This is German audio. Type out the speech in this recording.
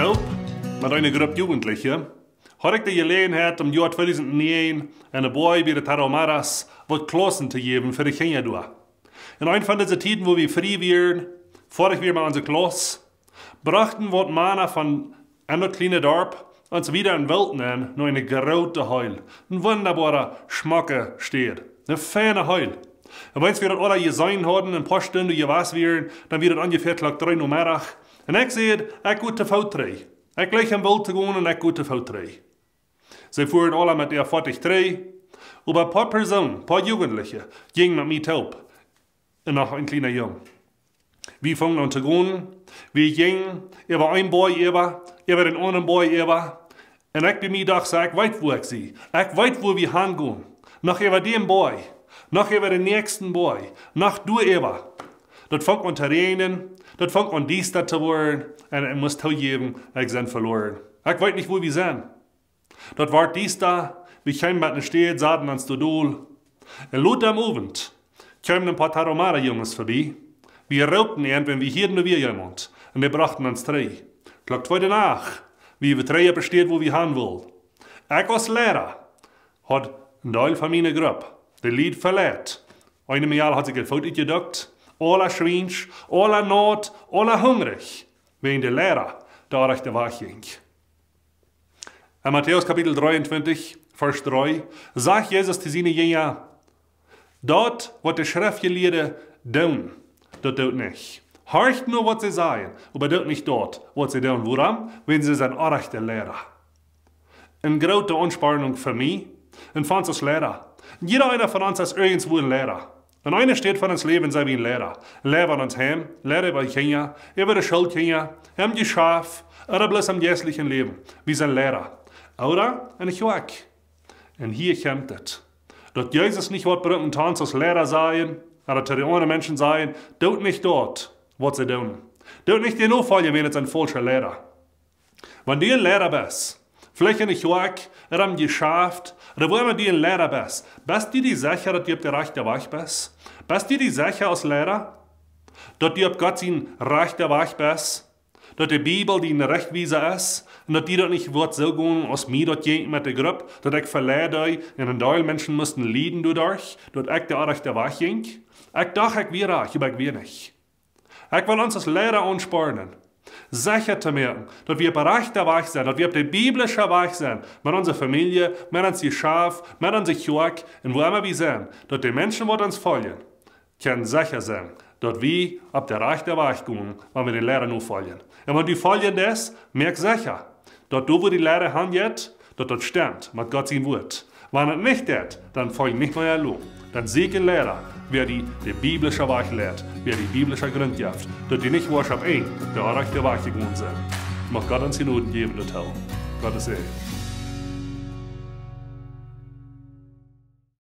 Telp met een groep Jugendlichen had ik de gelegenheid om jaar 2009 een boy bij de Taromaras wat Klassen te geven voor de kinderen. In een van deze tijden, wo we vrij waren, vorig weer met onze klas, brachten wat mannen van een kleine dorp uns wieder in Welt nehmen, nur eine grote Heul. Ein wunderbarer, schmacke Steed. Eine feine Heul. Und wenn wir das alle gesehen haben, ein paar Stunden gewas wären, dann wird es ungefähr gleich drei Uhr Mittag. Und ich sehe, ich gut te V3. Ich gleich am Welt zu gehen und ich gut te V3. Sie fuhren alle mit der 43. Aber ein paar Personen, paar Jugendliche, gingen mit mir taub. Und noch ein kleiner Jung. Wir fangen an zu gehen. Wir gingen, er war ein Boy, er war, er war ein anderer Boy, er war. Und ich bei mir dachte, ich weiß, wo ich sie. Ich weiß, wo wir hingehen. Nach er war Boy. Nach er war nächsten Boy. Nach du er Das fängt an zu regnen. Das fängt an dies zu werden. Und ich muss zugeben, ich bin verloren. Ich weiß nicht, wo wir sind. Das war dies da. Wir kamen mit einer Stadt, sahen ans Dodol. Und lot am Abend kamen ein paar Taromara-Jungs vorbei. Wir raubten ihn, wenn wir hier nur wir jemand. Und die brachten uns drei. Klockt heute nach, wie wir drei besteht, wo wir haben wollen. Ich als Lehrer hat ein Teil von meiner Gruppe das Lied verletzt. Einem Jahr hat sich ein Foto gedacht. Alle schwinsch, alle not, alle hungrig. Wegen der Lehrer da recht der ging. In Matthäus Kapitel 23, Vers 3, sagt Jesus zu seinen Jüngern, dort, was die Schriftgelehrten tun, das tut nicht. Horcht nur, was sie sagen, aber tut nicht dort, was sie tun. Warum? Wenn sie sind echte Lehrer. Eine große Anspannung für mich von uns Lehrer. Jeder einer von uns ist irgendwo ein Lehrer. Und einer steht von uns Leben, sei wie ein Lehrer. Lehrer von uns heim, Lehrer über Kinder, über die Schulkinder, haben die Schaf, oder bloß am jährlichen Leben, wie sein Lehrer. Oder ein Joak. Und hier kommt es. Dass Jesus nicht wird berühmt und als Lehrer sein, oder zu den Menschen sein, tut nicht dort, was sie tun. Tut nicht den Auffolgen, wenn es ein falscher Lehrer. Wenn du ein Lehrer bist, ein Joak, oder am Geschäft, oder wo immer du ein Lehrer bist, bist du dir sicher, dass du auf der Weg bist? Bist du dir sicher als Lehrer, dass du auf Gott sein rechter Weg bist? Dass die Bibel die Rechtweiser ist? Und dass die dort nicht wird so gehen, als mir dort gehen mit der Gruppe, dass ich verlehrt euch, und ein Teil Menschen mussten leiden dadurch, dass ich der rechte Weg ging? Ich dachte, ich wäre reich, aber ich wäre nicht. Ich will uns als Lehrer anspornen, sicher merken, dass wir bereich der Weg sind, dass wir auf der biblischen Weg sind, mit unserer Familie, mit unserem Schaf, mit unserem Jock, und wo immer wir sind, dass die Menschen, die uns folgen, können sicher sein, dass wir auf der rechten Weg gehen, wenn wir den Lehrer nur folgen. Und wenn die folgen das, merk sicher, dass du, wo die Lehrer handelt, dass das stimmt, mit Gott sein Wort. Wenn es nicht ist, dann folgen nicht mehr Lohn. Dann siege Lehrer, wer die, die biblische Weg lehrt, wer die biblische Grund gibt, dass die nicht wahrscheinlich ein, der rechte Weg gegangen sind. Mag Gott uns die Noten geben, das Gottes Segen.